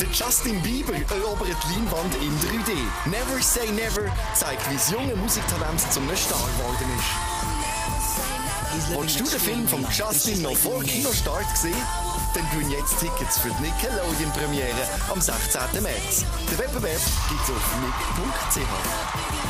Der Justin Bieber erobert die Leinwand in 3D. Never Say Never zeigt, wie das junge Musiktalent zum Star geworden ist. Wolltest du den Film von Justin noch vor Kinostart sehen? Dann gewinn jetzt Tickets für die Nickelodeon-Premiere am 16. März. Den Wettbewerb gibt's auf nick.ch.